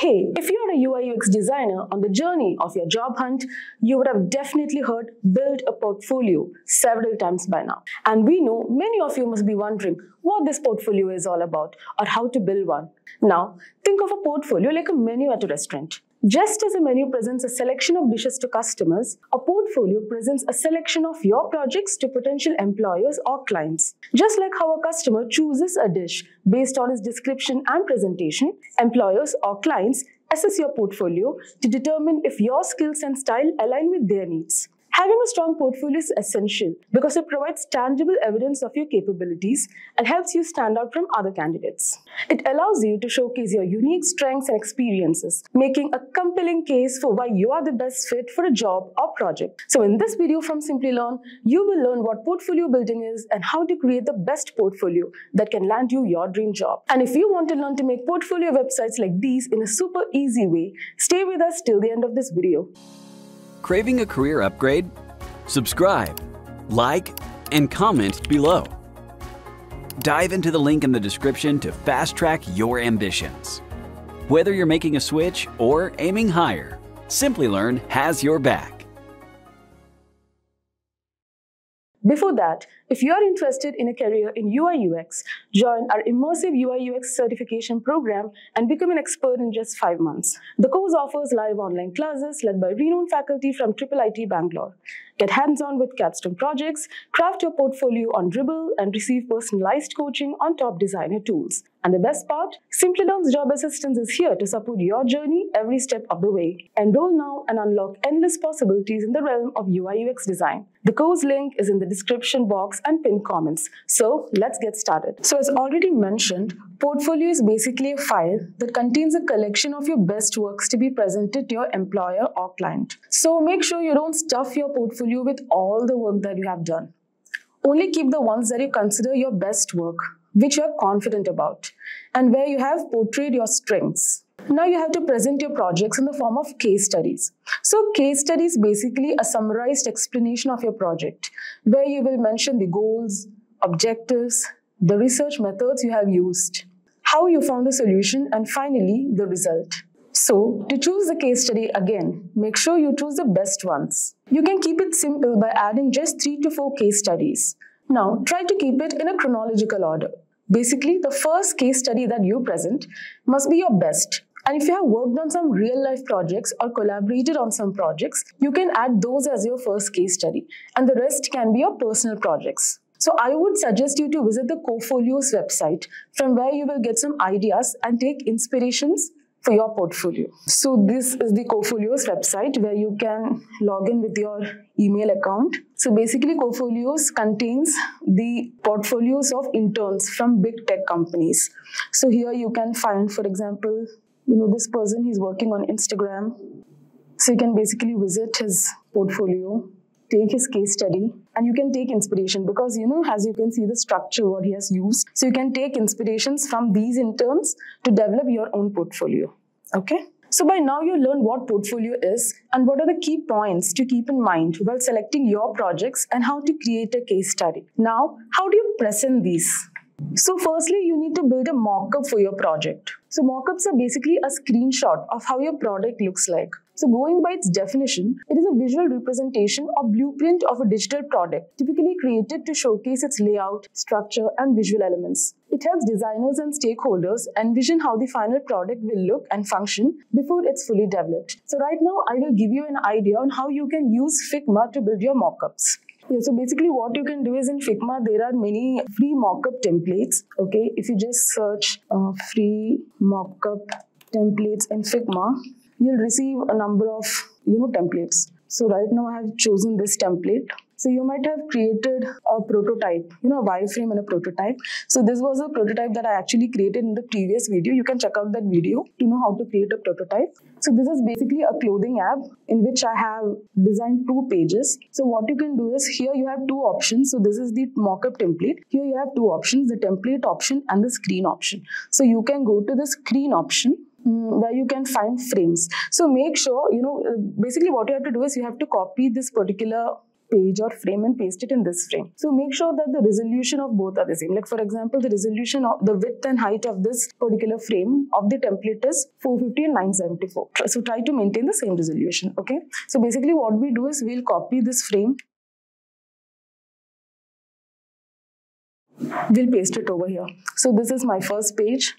Hey, if you're a UI UX designer on the journey of your job hunt, you would have definitely heard build a portfolio several times by now. And we know many of you must be wondering what this portfolio is all about or how to build one. Now, think of a portfolio like a menu at a restaurant. Just as a menu presents a selection of dishes to customers, a portfolio presents a selection of your projects to potential employers or clients. Just like how a customer chooses a dish based on its description and presentation, employers or clients assess your portfolio to determine if your skills and style align with their needs. Having a strong portfolio is essential because it provides tangible evidence of your capabilities and helps you stand out from other candidates. It allows you to showcase your unique strengths and experiences, making a compelling case for why you are the best fit for a job or project. So in this video from Simplilearn, you will learn what portfolio building is and how to create the best portfolio that can land you your dream job. And if you want to learn to make portfolio websites like these in a super easy way, stay with us till the end of this video. Craving a career upgrade? Subscribe, like, and comment below. Dive into the link in the description to fast track your ambitions. Whether you're making a switch or aiming higher, Simplilearn has your back. Before that, if you are interested in a career in UI UX, join our immersive UI UX certification program and become an expert in just five months. The course offers live online classes led by renowned faculty from Triple IT Bangalore. Get hands-on with capstone projects, craft your portfolio on Dribbble, and receive personalized coaching on top designer tools. And the best part? Simplilearn's Job Assistance is here to support your journey every step of the way. Enroll now and unlock endless possibilities in the realm of UI UX design. The course link is in the description box and pinned comments. So let's get started. So as already mentioned, portfolio is basically a file that contains a collection of your best works to be presented to your employer or client. So make sure you don't stuff your portfolio with all the work that you have done. Only keep the ones that you consider your best work which you are confident about and where you have portrayed your strengths. Now you have to present your projects in the form of case studies. So case studies basically a summarized explanation of your project where you will mention the goals, objectives, the research methods you have used, how you found the solution and finally the result. So to choose the case study again, make sure you choose the best ones. You can keep it simple by adding just 3 to 4 case studies. Now, try to keep it in a chronological order. Basically, the first case study that you present must be your best. And if you have worked on some real life projects or collaborated on some projects, you can add those as your first case study. And the rest can be your personal projects. So I would suggest you to visit the Cofolios website from where you will get some ideas and take inspirations for your portfolio. So this is the Cofolios website where you can log in with your email account. So basically Cofolios contains the portfolios of interns from big tech companies. So here you can find, for example, you know, this person, he's working on Instagram. So you can basically visit his portfolio take his case study and you can take inspiration because you know as you can see the structure what he has used. So you can take inspirations from these interns to develop your own portfolio. Okay? So by now you learn what portfolio is and what are the key points to keep in mind while selecting your projects and how to create a case study. Now how do you present these so firstly, you need to build a mock-up for your project. So mock-ups are basically a screenshot of how your product looks like. So going by its definition, it is a visual representation or blueprint of a digital product, typically created to showcase its layout, structure, and visual elements. It helps designers and stakeholders envision how the final product will look and function before it's fully developed. So right now, I will give you an idea on how you can use Figma to build your mockups. Yeah, so basically what you can do is in Figma, there are many free mockup templates. Okay, if you just search uh, free mockup templates in Figma, you'll receive a number of, you know, templates. So right now I have chosen this template. So you might have created a prototype, you know, a wireframe and a prototype. So this was a prototype that I actually created in the previous video. You can check out that video to know how to create a prototype. So this is basically a clothing app in which I have designed two pages. So what you can do is here you have two options. So this is the mockup template. Here you have two options, the template option and the screen option. So you can go to the screen option Mm, where you can find frames. So make sure, you know, uh, basically what you have to do is you have to copy this particular page or frame and paste it in this frame. So make sure that the resolution of both are the same. Like for example, the resolution of the width and height of this particular frame of the template is 450 and 974. So try to maintain the same resolution. Okay. So basically what we do is we'll copy this frame we'll paste it over here. So this is my first page.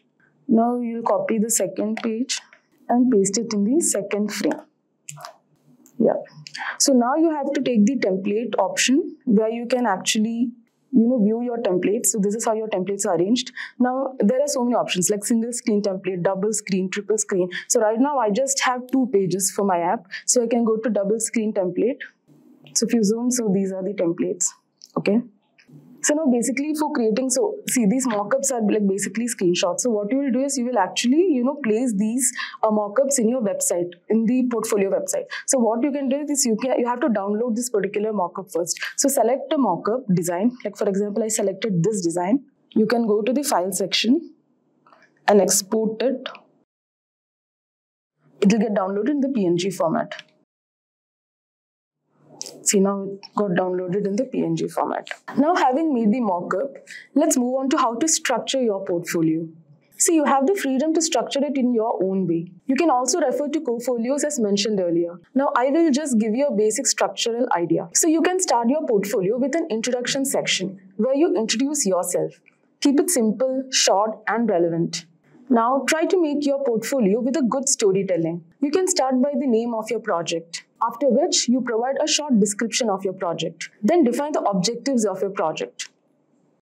Now you'll copy the second page and paste it in the second frame. Yeah. So now you have to take the template option where you can actually you know view your templates. So this is how your templates are arranged. Now there are so many options like single screen template double screen triple screen. So right now i just have two pages for my app. So i can go to double screen template. So if you zoom so these are the templates. Okay so now basically for creating, so see these mockups are like basically screenshots. So what you will do is you will actually, you know, place these uh, mockups in your website, in the portfolio website. So what you can do is you can, you have to download this particular mockup first. So select a mockup design. Like for example, I selected this design. You can go to the file section and export it. It will get downloaded in the PNG format. See now it got downloaded in the PNG format. Now having made the mockup, let's move on to how to structure your portfolio. See, you have the freedom to structure it in your own way. You can also refer to Cofolios as mentioned earlier. Now, I will just give you a basic structural idea. So, you can start your portfolio with an introduction section where you introduce yourself. Keep it simple, short, and relevant. Now, try to make your portfolio with a good storytelling. You can start by the name of your project after which you provide a short description of your project. Then define the objectives of your project.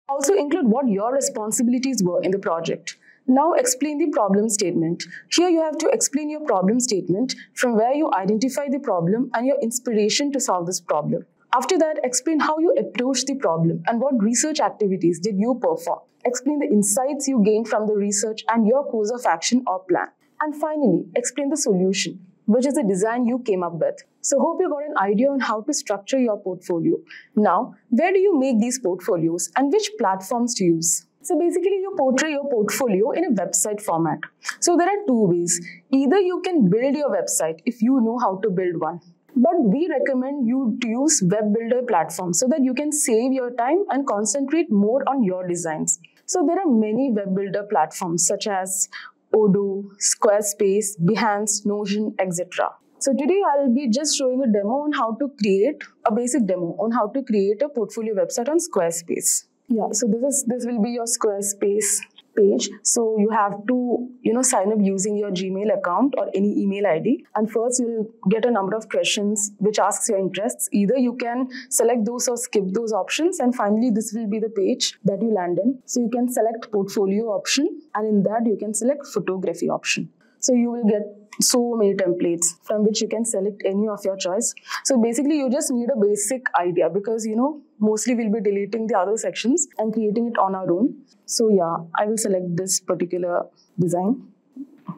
Also include what your responsibilities were in the project. Now explain the problem statement. Here you have to explain your problem statement from where you identify the problem and your inspiration to solve this problem. After that, explain how you approach the problem and what research activities did you perform. Explain the insights you gained from the research and your course of action or plan. And finally, explain the solution which is the design you came up with. So hope you got an idea on how to structure your portfolio. Now, where do you make these portfolios and which platforms to use? So basically you portray your portfolio in a website format. So there are two ways. Either you can build your website if you know how to build one. But we recommend you to use web builder platforms so that you can save your time and concentrate more on your designs. So there are many web builder platforms such as Odoo, Squarespace, Behance, Notion, etc. So today I'll be just showing a demo on how to create a basic demo on how to create a portfolio website on Squarespace. Yeah, so this is this will be your Squarespace page. So you have to, you know, sign up using your Gmail account or any email ID. And first you'll get a number of questions which asks your interests. Either you can select those or skip those options. And finally, this will be the page that you land in. So you can select portfolio option and in that you can select photography option. So you will get so many templates from which you can select any of your choice. So basically you just need a basic idea because you know mostly we'll be deleting the other sections and creating it on our own. So yeah, I will select this particular design.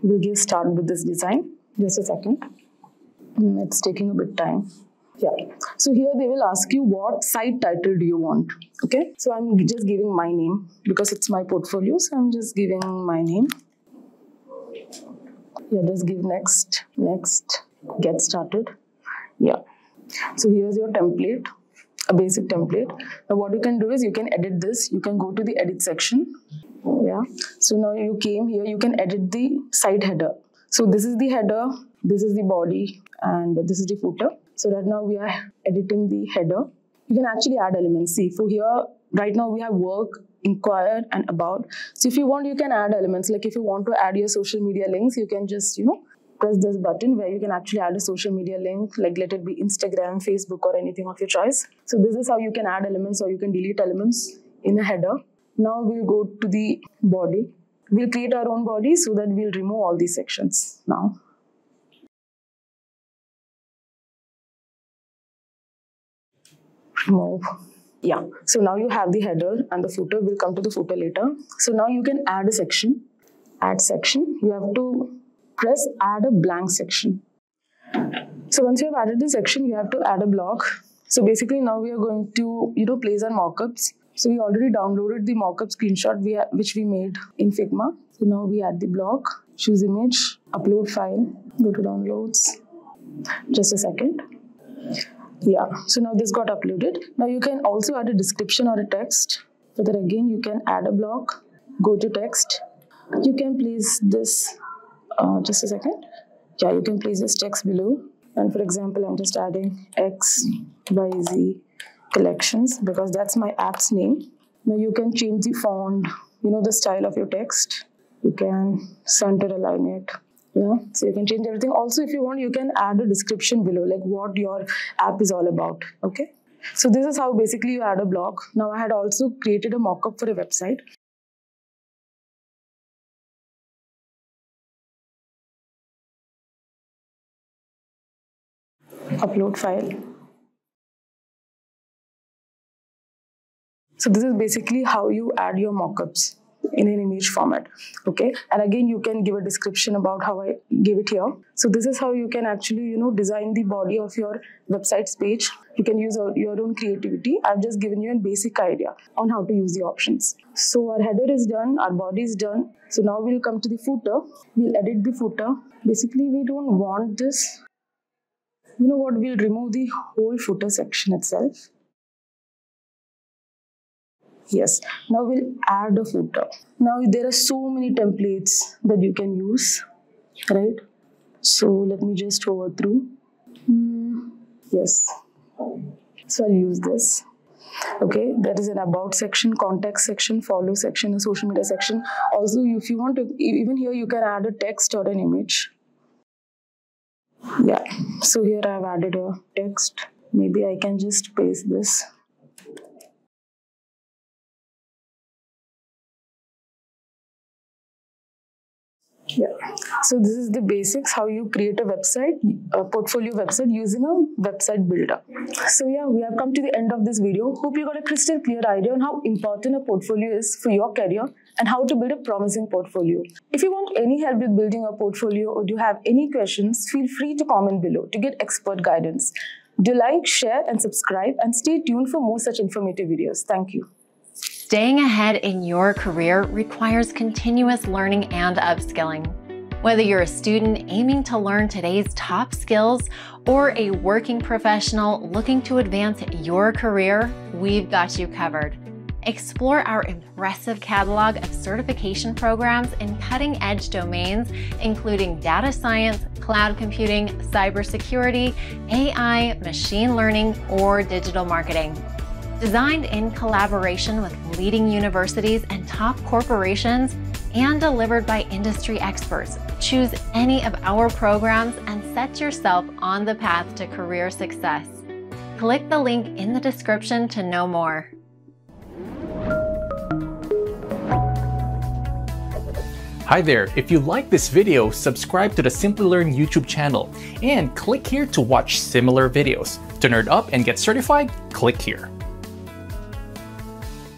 We'll get started with this design. Just a second. Mm, it's taking a bit time. Yeah. So here they will ask you what site title do you want. Okay. So I'm just giving my name because it's my portfolio. So I'm just giving my name yeah just give next next get started. Yeah. So here's your template a basic template. Now what you can do is you can edit this. You can go to the edit section. Yeah. So now you came here. You can edit the site header. So this is the header this is the body and this is the footer. So right now we are editing the header. You can actually add elements. See for here right now we have work inquire and about. So if you want you can add elements. Like if you want to add your social media links you can just you know press this button where you can actually add a social media link. Like let it be instagram facebook or anything of your choice. So this is how you can add elements or you can delete elements in a header. Now we'll go to the body. We'll create our own body so that we'll remove all these sections now. Remove yeah. So now you have the header and the footer. We'll come to the footer later. So now you can add a section. Add section. You have to press add a blank section. So once you have added the section you have to add a block. So basically now we are going to you know place our mockups. So we already downloaded the mockup screenshot we which we made in figma. So now we add the block choose image upload file go to downloads. Just a second Yeah, so now this got uploaded. Now you can also add a description or a text. so that again, you can add a block, go to text. You can place this, uh, just a second. Yeah, you can place this text below. And for example, I'm just adding X, Y, Z collections because that's my app's name. Now you can change the font, you know, the style of your text. You can center align it, yeah so you can change everything. Also if you want you can add a description below like what your app is all about okay? So this is how basically you add a blog. Now i had also created a mock-up for a website. Upload file. So this is basically how you add your mockups in an image format okay? And again you can give a description about how i give it here. So this is how you can actually you know design the body of your website's page. You can use your own creativity. I've just given you a basic idea on how to use the options. So our header is done our body is done. So now we'll come to the footer. We'll edit the footer. Basically we don't want this. You know what? We'll remove the whole footer section itself yes. Now we'll add a footer. Now there are so many templates that you can use right? So let me just go through. Mm, yes. So i'll use this. Okay. There is an about section contact section follow section a social media section. Also if you want to even here you can add a text or an image. Yeah. So here i've added a text. Maybe i can just paste this Yeah. So this is the basics how you create a website, a portfolio website using a website builder. So yeah, we have come to the end of this video. Hope you got a crystal clear idea on how important a portfolio is for your career and how to build a promising portfolio. If you want any help with building a portfolio or do you have any questions, feel free to comment below to get expert guidance. Do like, share and subscribe and stay tuned for more such informative videos. Thank you. Staying ahead in your career requires continuous learning and upskilling. Whether you're a student aiming to learn today's top skills or a working professional looking to advance your career, we've got you covered. Explore our impressive catalog of certification programs in cutting edge domains, including data science, cloud computing, cybersecurity, AI, machine learning, or digital marketing. Designed in collaboration with leading universities and top corporations, and delivered by industry experts, choose any of our programs and set yourself on the path to career success. Click the link in the description to know more. Hi there, if you like this video, subscribe to the Simplilearn YouTube channel and click here to watch similar videos. To nerd up and get certified, click here.